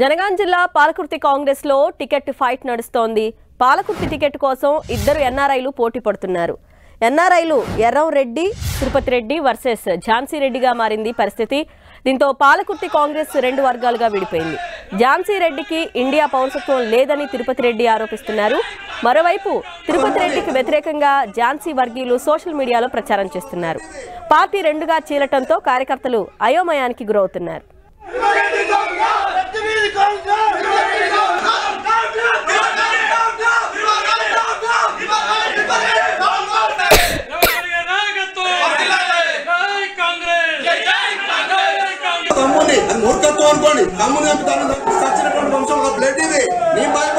జనగాం జిల్లా పాలకుర్తి కాంగ్రెస్లో ticket fight నడుస్తోంది. పాలకుర్తి టికెట్ కోసం ఇద్దరు ఎన్ఆర్ఐలు పోటీ పడుతున్నారు. ఎన్ఆర్ఐలు ఎర్రం రెడ్డి తిరుపతి రెడ్డి వర్సెస్ ఝాన్సీ రెడ్డిగా మారింది పరిస్థితి. దీంతో పాలకుర్తి కాంగ్రెస్ రెండు వర్గాలుగా విడిపోయింది. ఝాన్సీ రెడ్డికి ఇండియా పౌరసత్వం లేదని తిరుపతి రెడ్డి ఆరోపిస్తున్నారు. మరోవైపు తిరుపతి రెడ్డికి వ్యతిరేకంగా ఝాన్సీ వర్గీయులు సోషల్ మీడియాలో ప్రచారం చేస్తున్నారు. పార్టీ రెండుగా చీలటంతో కార్యకర్తలు అయోమయానికి గురవుతున్నారు. అనుకోండి. తమ్ముని చంపుతాను చచ్చినటువంటి వంశంలో బ్లడ్ ఇది. నీ భయపడతాను